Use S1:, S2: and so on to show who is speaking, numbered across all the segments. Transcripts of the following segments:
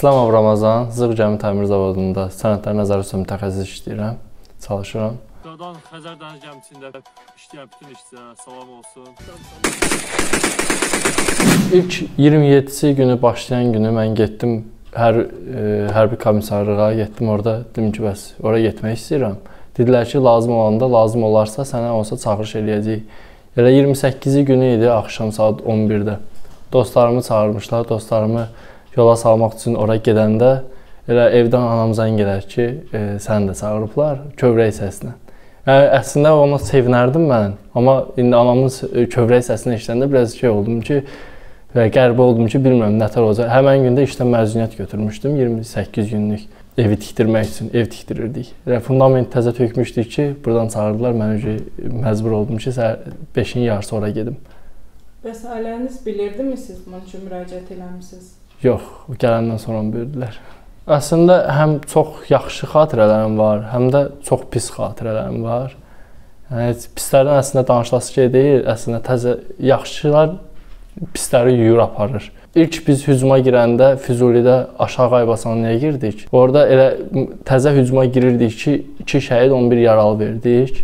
S1: İslamov Ramazan, Zığ Gəmi Təmir Zavodunda sənədlər nəzarət üzrə mütəxəssis işləyirəm, çalışıram.
S2: Qadın Xəzər dəniz gəmisində işləyən bütün işçilərə salam olsun.
S1: İlk 27-si günü başlayan günü mən getdim hər e, hərbi komissarlığa getdim orada dedim ki, bəs ora getmək istəyirəm. Dedilər ki, lazım olanda, lazım olarsa sənə olsa çağırış eləyəcəyik. Elə 28-ci günü idi, axşam saat 11-də. Dostlarımı çağırmışlar, dostlarımı yola salmaq üçün ora gedəndə elə evdən anam zəng gələr ki, e, səni də çağırıblar kövrək səsinə. Yəni əslində ona sevinərdim mən, amma indi anamın kövrək səsini eşidəndə biraz şey oldum ki, və qəribə oldum ki, bilmirəm nətər olacaq. Həmin gündə işdən məzuniyyət götürmüşdüm 28 günlük evi tikdirmək üçün ev tikdirirdik. Yəni fundament təzə tökmüşdük ki, burdan çağırdılar. Mən öcə məcbur oldum ki, səhər 5-in yarısı ora gedim.
S3: Bəs ailəniz bilirdimi siz bunun üçün müraciət eləmisiniz?
S1: Yox, gələndən sonra bildilər. Əslində həm çox yaxşı xatirələrim var, həm də çox pis xatirələrim var. Yəni pislərdən əslində danışılası şey deyil, əslində təzə yaxşılar pisləri yuyur aparır. İlk biz hücuma girəndə Füzulidə aşağı Aybasanlıya girdik. Orada elə təzə hücuma girirdik ki, 2 şəhid, 11 yaralı verdik.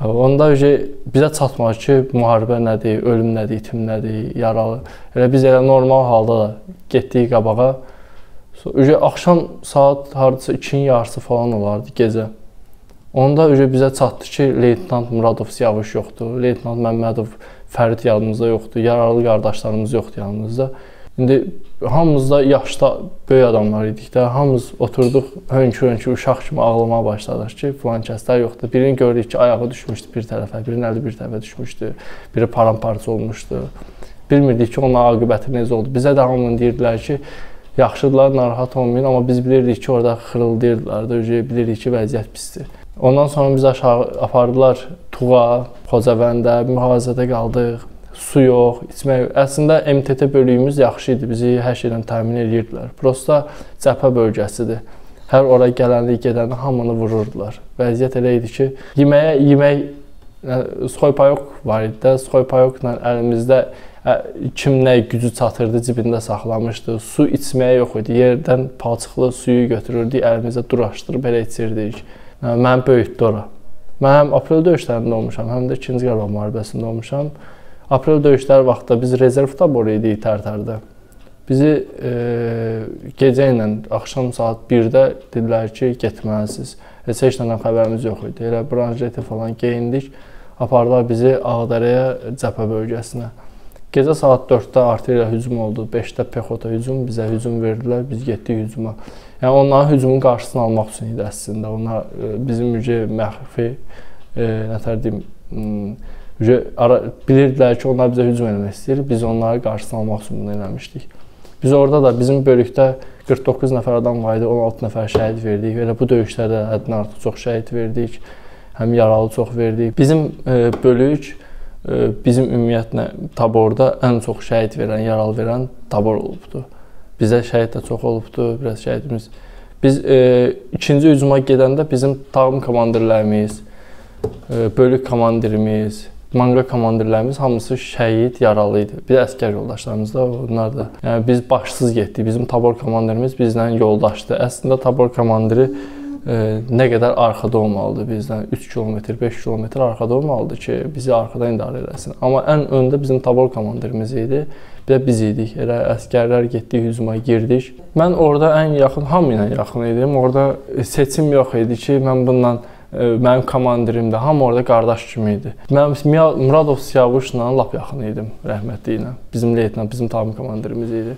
S1: Onda öcə bizə çatmır ki, müharibə nədir, ölüm nədir, itim nədir, yaralı. Elə biz elə normal halda da getdik qabağa. Öcə axşam saat hardasa 2-nin yarısı falan olardı gecə. Onda öcə bizə çatdı ki, leytenant Muradov Siyavuş yoxdur, leytenant Məmmədov Fərid yanımızda yoxdur, yaralı qardaşlarımız yoxdur yanımızda. İndi hamımız da yaşda böyük adamlar idik də, hamımız oturduq hönkür-hönkür uşaq kimi ağlamağa başladıq ki, filan kəslər yoxdur. Birini gördük ki, ayağı düşmüşdü bir tərəfə, birinin əli bir tərəfə düşmüşdü, biri paramparça olmuşdu. Bilmirdik ki, onun aqibəti necə oldu. Bizə də hamının deyirdilər ki, yaxşıdırlar, narahat olmayın, amma biz bilirdik ki, orada xırıldayırdılar da, bilirdik ki, vəziyyət pisdir. Ondan sonra biz aşağı apardılar Tuğa, Xocavəndə, mühafizədə qaldıq su yox, içmək. Əslində MTT bölüyümüz yaxşı idi. Bizi hər şeydən təmin edirdilər. Prosta cəbhə bölgəsidir. Hər ora gələni, gedəni hamını vururdular. Vəziyyət elə idi ki, yeməyə yemək Skoypayok var idi də. Skoypayokla əlimizdə kim nə gücü çatırdı cibində saxlamışdı. Su içməyə yox idi. Yerdən palçıqlı suyu götürürdük, əlimizə duraşdırıb belə içirdik. Mənim böyütdü ora. Mən aprel döyüşlərində olmuşam, həm də 2-ci Qarabağ müharibəsində olmuşam. Aprel döyüşləri vaxtında biz rezerv taboru idik Tərtərdə. Bizi e, gecə ilə axşam saat 1-də dedilər ki, getməlisiniz. Heç heç nədən xəbərimiz yox idi. Elə branjeti falan geyindik. Apardılar bizi Ağdərəyə cəbhə bölgəsinə. Gecə saat 4-də artilleriya hücum oldu. 5-də pexota hücum, bizə hücum verdilər. Biz getdik hücuma. Yəni onların hücumun qarşısını almaq üçün idi əslində. Onlar e, bizim mücə məxfi e, nətər deyim, ara bilirdilər ki, onlar bizə hücum etmək istəyir. Biz onları qarşısını almaq üçün bunu eləmişdik. Biz orada da bizim bölükdə 49 nəfər adam var idi, 16 nəfər şəhid verdik. Elə bu döyüşlərdə həddindən artıq çox şəhid verdik. Həm yaralı çox verdik. Bizim e, bölük e, bizim ümumiyyətlə taborda ən çox şəhid verən, yaralı verən tabor olubdu. Bizə şəhid də çox olubdu, biraz şəhidimiz. Biz e, ikinci hücuma gedəndə bizim tağım komandirlərimiz, e, bölük komandirimiz, manqa komandirlərimiz hamısı şəhid, yaralı idi. Bir əsgər yoldaşlarımız da onlar da. Yəni biz başsız getdik. Bizim tabor komandirimiz bizlə yoldaşdı. Əslində tabor komandiri e, nə qədər arxada olmalıdır bizdən 3 kilometr, 5 kilometr arxada olmalıdır ki, bizi arxadan idarə eləsin. Amma ən öndə bizim tabor komandirimiz idi. Bir də biz idik. Elə əskərlər getdik, hücuma girdik. Mən orada ən yaxın hamı ilə yaxın idim. Orada seçim yox idi ki, mən bununla mənim komandirim də hamı orada qardaş kimi idi. Mən Muradov Siyavuşla lap yaxın idim rəhmətli ilə. Bizim leytenant, bizim tam komandirimiz idi.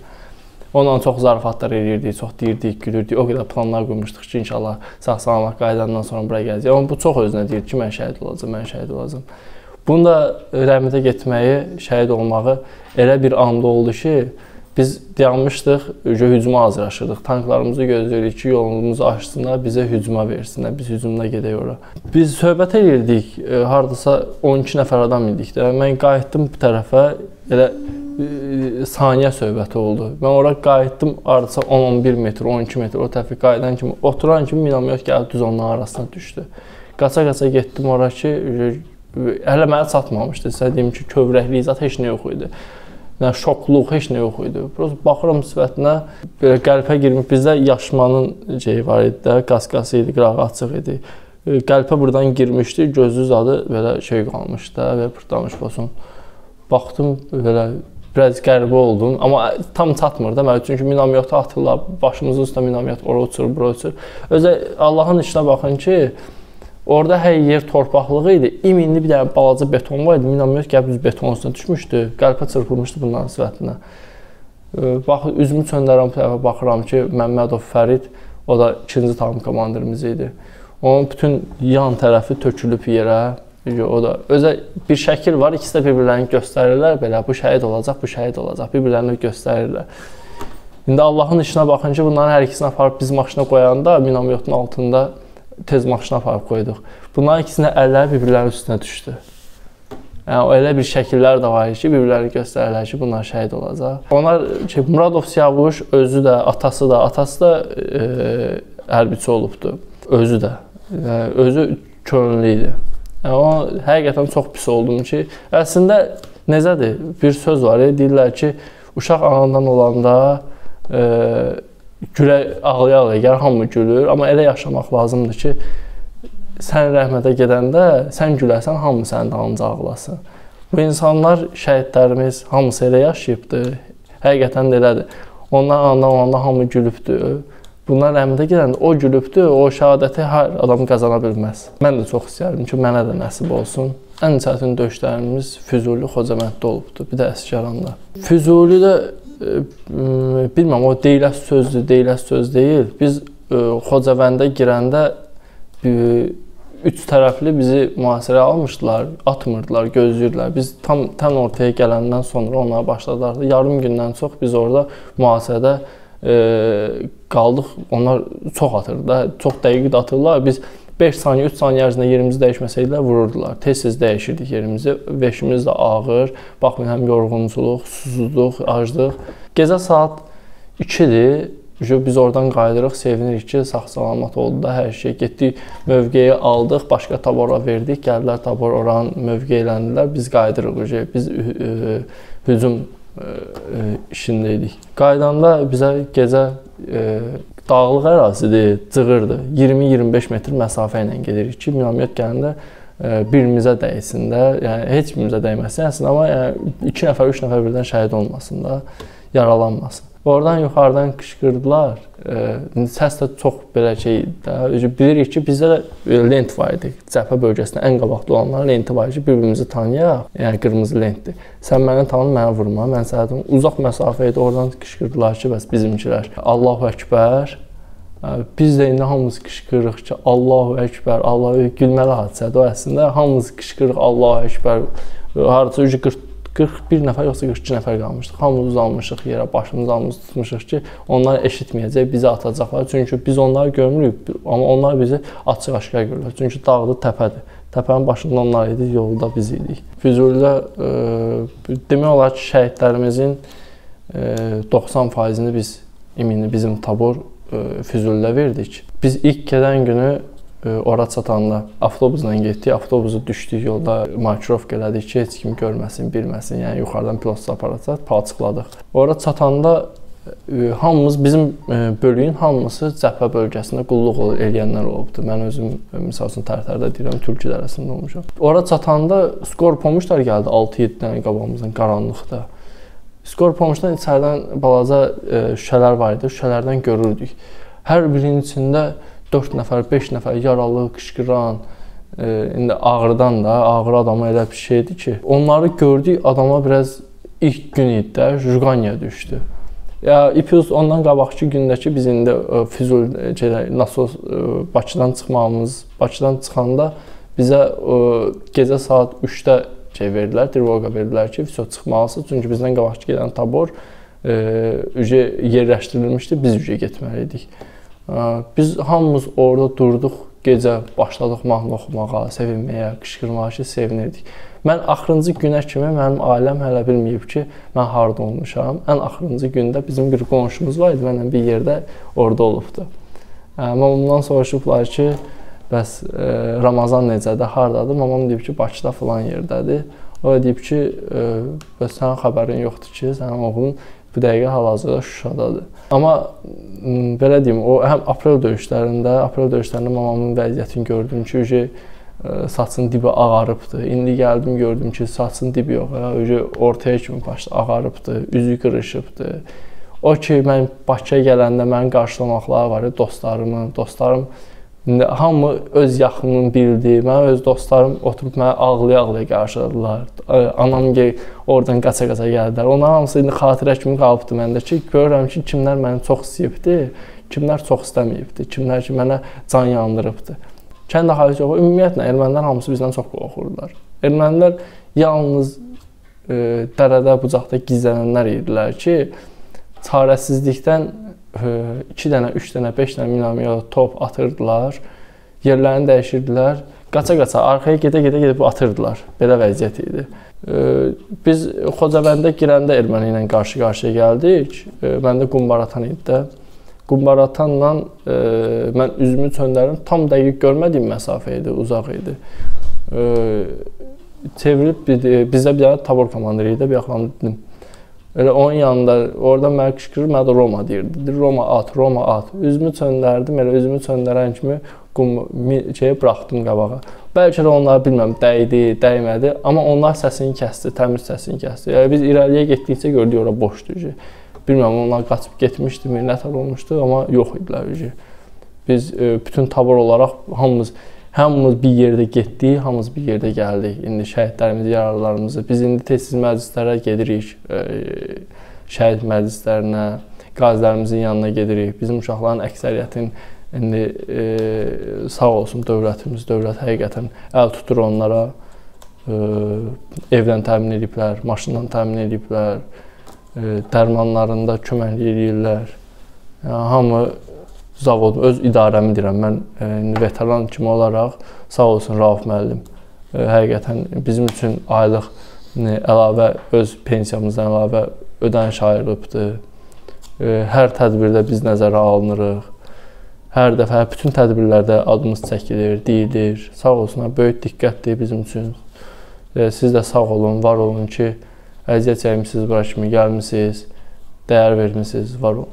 S1: Onunla çox zarafatlar eləyirdik, çox deyirdik, gülürdük. O qədər planlar qurmuşduq ki, inşallah sağ-salamat qayıdandan sonra bura gələcək. Amma bu çox özünə deyir ki, mən şəhid olacağam, mən şəhid olacağam. Bunu da rəhmətə getməyi, şəhid olmağı elə bir anda oldu ki, Biz dayanmışdıq, hücuma hazırlaşırdıq. Tanklarımızı gözləyirik ki, yolumuzu açsınlar, bizə hücuma versinlər. Biz hücumda gedək ora. Biz söhbət edirdik, e, hardasa 12 nəfər adam idik də. Mən qayıtdım bu tərəfə, elə e, saniyə söhbəti oldu. Mən ora qayıtdım, hardasa 10-11 metr, 12 metr o tərəfə qayıdan kimi, oturan kimi minamet gəlib düz onların arasına düşdü. Qaça-qaça getdim ora ki, hələ mənə çatmamışdı. Sizə deyim ki, kövrəkli zat heç nə yox idi. Yəni şokluq heç nə yox idi. Prosta baxıram sifətinə, belə qəlpə girmiş. Bizdə yaşmanın şeyi var idi də, qasqası idi, qırağı açıq idi. E, Qəlpə burdan girmişdi, gözü zadı belə şey qalmışdı da və pırtlamış olsun. Baxdım belə biraz qəribə oldum, amma tam çatmır da mənə çünki minamyot atırlar, başımızın üstə minamyot ora uçur, bura uçur. Özə Allahın işinə baxın ki, Orada hər yer torpaqlığı idi. İminli bir dənə balaca beton var idi. Minamyot gəlib düz betonun üstünə düşmüşdü. Qəlpə çırpılmışdı bunların sifətinə. Bax, üzümü çöndərəm tərəfə baxıram ki, Məmmədov Fərid, o da 2-ci tam komandirimiz idi. Onun bütün yan tərəfi tökülüb yerə. O da özə bir şəkil var, ikisi də bir-birlərini göstərirlər belə. Bu şəhid olacaq, bu şəhid olacaq. Bir-birlərini göstərirlər. İndi Allahın işinə baxın ki, bunların hər ikisini aparıb biz maşına qoyanda minamyotun altında tez maşına aparıb qoyduq. Bunların ikisinə əlləri bir-birlərinin üstünə düşdü. Yəni elə bir şəkillər də var ki, bir-birlərini göstərirlər ki, bunlar şəhid olacaq. Onlar ki, Muradov Siyavuş özü də, atası da, atası da e, hərbiçi olubdu. Özü də. Yəni, özü könüllü idi. Yəni o həqiqətən çox pis oldum ki, əslində necədir? Bir söz var, deyirlər ki, uşaq anadan olanda e, gülə ağlaya-ağlaya gəlir, hamı gülür, amma elə yaşamaq lazımdır ki, sən rəhmətə gedəndə sən güləsən, hamı sənin dalınca ağlasın. Bu insanlar, şəhidlərimiz hamısı elə yaşayıbdı. Həqiqətən də elədir. Onlar anadan olanda hamı gülübdü. Bunlar rəhmətə gedəndə o gülübdü, o şəhadəti hər adam qazana bilməz. Mən də çox istəyirdim ki, mənə də nəsib olsun. Ən çətin döyüşlərimiz Füzuli Xocamənddə olubdu, bir də Əsgəranda. Füzulidə bilmirəm o deyiləs sözdür, deyiləs söz deyil. Biz Xocavəndə girəndə üç tərəfli bizi mühasirəyə almışdılar, atmırdılar, gözləyirdilər. Biz tam tən ortaya gələndən sonra onlara başladılar. Yarım gündən çox biz orada mühasirədə e, qaldıq. Onlar çox atırdı da, çox dəqiq atırlar. Biz 5 saniyə, 3 saniyə ərzində yerimizi dəyişməsəydilər vururdular. Tez-tez dəyişirdik yerimizi. Veşimiz də ağır. Baxmayın həm yorğunçuluq, susuzluq, aclıq. Gecə saat 2-dir. Biz oradan qayıdırıq, sevinirik ki, sağ-salamat oldu da hər şey. Getdik, mövqeyi aldıq, başqa tabora verdik. Gəldilər tabor oranın mövqeyiləndilər. Biz qayıdırıq. Biz hücum işində idik. Qaydanda bizə gecə dağlıq ərazidir, cığırdır. 20-25 metr məsafə ilə gedirik ki, minamyot gələndə e, birimizə dəysin də, yəni heç birimizə dəyməsin, əslində amma yəni 2 nəfər, 3 nəfər birdən şəhid olmasın da, yaralanmasın. Oradan yuxarıdan qışqırdılar. E, səs də çox belə şey də. Bilirik ki, bizdə də lent var idi. Cəbhə bölgəsində ən qabaqda olanların lenti var ki, bir-birimizi tanıyaq. Yəni qırmızı lentdir. Sən məni tanı, mənə vurma. Mən sənə uzaq məsafə idi. Oradan qışqırdılar ki, bəs bizimkilər Allahu əkbər. Biz də indi hamımız qışqırırıq ki, Allahu əkbər, Allahu gülməli hadisədir. O əslində hamımız qışqırırıq Allahu əkbər. Hardasa 40 41 nəfər yoxsa 42 nəfər qalmışdıq. Hamımız uzanmışıq yerə, başımızı almış tutmuşuq ki, onlar eşitməyəcək, bizi atacaqlar. Çünki biz onları görmürük, amma onlar bizi açıq-aşkar görürlər. Çünki dağdır, təpədir. Təpənin başında onlar idi, yolda biz idik. Füzulidə e, demək olar ki, şəhidlərimizin e, 90%-ni biz iminli bizim tabor e, Füzulidə verdik. Biz ilk gedən günü ora çatanda avtobusla getdik. Avtobusu düşdük yolda markirovka elədik ki, heç kim görməsin, bilməsin. Yəni yuxarıdan pilotsuz aparacaq, palçıqladıq. Ora çatanda hamımız bizim bölüyün hamısı cəbhə bölgəsində qulluq eləyənlər olubdu. Mən özüm məsəl üçün Tərtərdə deyirəm, Türk idarəsində olmuşam. Ora çatanda skor pomuşlar gəldi 6-7 dənə qabağımızdan qaranlıqda. Skor pomuşdan içəridən balaca şüşələr var idi. Şüşələrdən görürdük. Hər birinin içində 4 nəfər, 5 nəfər yaralı, qışqıran, e, indi ağrıdan da, ağrı adama elə bir şeydir ki, onları gördük, adama biraz ilk gün idi də, Juganya düşdü. Ya İpuz ondan qabaqki gündəki biz indi e, Füzul şeydə Nasos e, Bakıdan çıxmağımız, Bakıdan çıxanda bizə e, gecə saat 3-də şey verdilər, trvoqa verdilər ki, vəsə çıxmalısınız. Çünki bizdən qabaqki gedən tabor ücə yerləşdirilmişdi, biz ücə getməli idik. Biz hamımız orada durduq, gecə başladıq mahnı oxumağa, sevinməyə, qışqırmağa ki, sevinirdik. Mən axırıncı günə kimi mənim ailəm hələ bilməyib ki, mən harda olmuşam. Ən axırıncı gündə bizim bir qonşumuz var idi, mənlə bir yerdə orada olubdu. Mən ondan soruşublar ki, bəs e, Ramazan necədir, hardadır? Mamam deyib ki, Bakıda falan yerdədir. O deyib ki, bəs sənin xəbərin yoxdur ki, sənin oğlun bu dəqiqə hal-hazırda Şuşadadır. Amma belə deyim, o həm aprel döyüşlərində, aprel döyüşlərində mamamın vəziyyətini gördüm ki, uje saçın dibi ağarıbdı. İndi gəldim gördüm ki, saçın dibi yox, uje ortaya kimi başda ağarıbdı, üzü qırışıbdı. O ki, mən Bakıya gələndə məni qarşılamaqları var idi, dostlarımın, dostlarım İndi hamı öz yaxınını bildi. Mən öz dostlarım oturub mənə ağlaya-ağlaya qarşıladılar. Anam oradan qaça-qaça gəldilər. Onların hamısı indi xatirə kimi qalıbdı məndə ki, görürəm ki, kimlər məni çox istəyibdi, kimlər çox istəməyibdi, kimlər ki mənə can yandırıbdı. Kənd əhalisi yox, ümumiyyətlə ermənilər hamısı bizdən çox qorxurdular. Ermənilər yalnız e, dərədə, bucaqda gizlənənlər idilər ki, çarəsizlikdən 2 dənə, 3 dənə, 5 dənə minamyot top atırdılar. Yerlərini dəyişirdilər. Qaça-qaça arxaya gedə-gedə gedib atırdılar. Belə vəziyyət idi. Biz Xocavəndə girəndə erməni ilə qarşı-qarşıya gəldik. Məndə qumbaratan idi də. Qumbaratanla mən üzümü çöndərim. Tam dəqiq görmədiyim məsafə idi, uzaq idi. Çevirib bizdə bir dənə tabor komandiri idi, bir yaxlandım. Elə onun yanında orada mənə qışqırır, mənə də Roma deyirdi. Deyir, Roma at, Roma at. Üzümü çöndərdim, elə üzümü çöndərən kimi qum şeyə buraxdım qabağa. Bəlkə də onlar bilmirəm, dəydi, dəymədi, amma onlar səsini kəsdi, təmiz səsini kəsdi. Yəni biz irəliyə getdikcə gördük ora boşdur. Bilmirəm onlar qaçıb getmişdimi, nə tər olmuşdu, amma yox idilər. Biz e, bütün tabor olaraq hamımız Hamımız bir yerdə getdik, hamımız bir yerdə gəldik. İndi şəhidlərimizi, yaralılarımızı biz indi tez-tez məclislərə gedirik. E, şəhid məclislərinə, qazilərimizin yanına gedirik. Bizim uşaqların əksəriyyətin indi e, sağ olsun dövlətimiz, dövlət həqiqətən əl tutur onlara. E, evdən təmin ediblər, maşından təmin ediblər, e, dərmanlarında köməklik edirlər. Yəni, hamı zavod öz idarəmi deyirəm. Mən e, indi veteran kimi olaraq sağ olsun Rauf müəllim e, həqiqətən bizim üçün aylıq e, əlavə öz pensiyamızdan əlavə ödəniş ayırıbdı. Hər tədbirdə biz nəzərə alınırıq. Hər dəfə bütün tədbirlərdə adımız çəkilir, deyilir. Sağ olsunlar, böyük diqqətdir bizim üçün. Siz də sağ olun, var olun ki, əziyyət çəkmisiniz, bura kimi gəlmisiniz, dəyər vermisiniz, var olun.